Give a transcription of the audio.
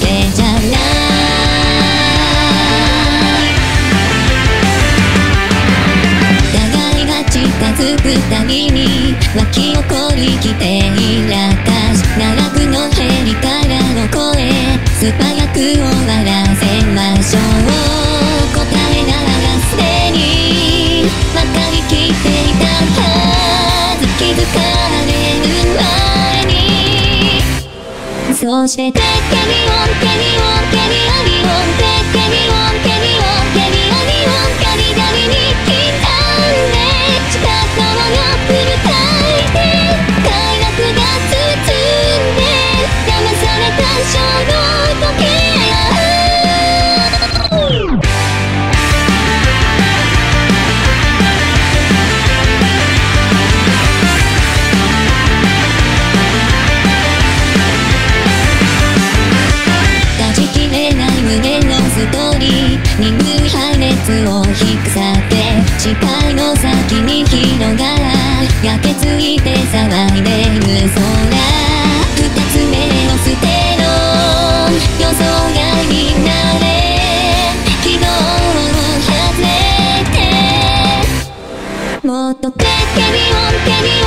けじいが近づくためそして。テッケミオンケミオンケビアリオンテッケミオンケミオンケミオンストーリー人数配熱を引くさって視界の先に広がら焼けついて騒いでいる空二つ目の捨ての予想外になれ軌道を外れてもっと手ケ本オに